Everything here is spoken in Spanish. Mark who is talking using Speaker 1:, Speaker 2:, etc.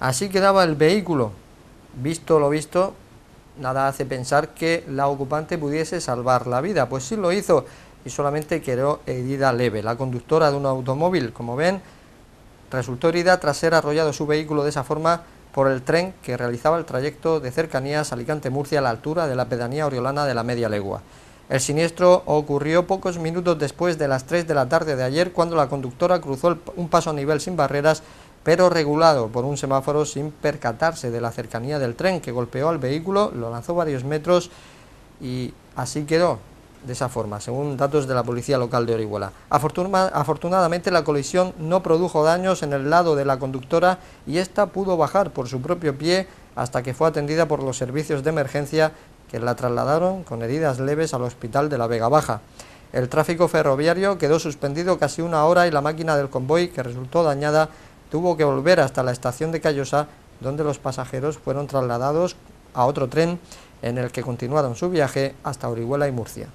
Speaker 1: Así quedaba el vehículo. Visto lo visto, nada hace pensar que la ocupante pudiese salvar la vida, pues sí lo hizo y solamente quedó herida leve. La conductora de un automóvil, como ven, resultó herida tras ser arrollado su vehículo de esa forma por el tren que realizaba el trayecto de cercanías Alicante-Murcia a la altura de la pedanía oriolana de la media legua. El siniestro ocurrió pocos minutos después de las 3 de la tarde de ayer cuando la conductora cruzó un paso a nivel sin barreras pero regulado por un semáforo sin percatarse de la cercanía del tren que golpeó al vehículo, lo lanzó varios metros y así quedó de esa forma, según datos de la policía local de Orihuela. afortunadamente la colisión no produjo daños en el lado de la conductora y ésta pudo bajar por su propio pie hasta que fue atendida por los servicios de emergencia que la trasladaron con heridas leves al hospital de la Vega Baja. El tráfico ferroviario quedó suspendido casi una hora y la máquina del convoy, que resultó dañada, tuvo que volver hasta la estación de Callosa, donde los pasajeros fueron trasladados a otro tren en el que continuaron su viaje hasta Orihuela y Murcia.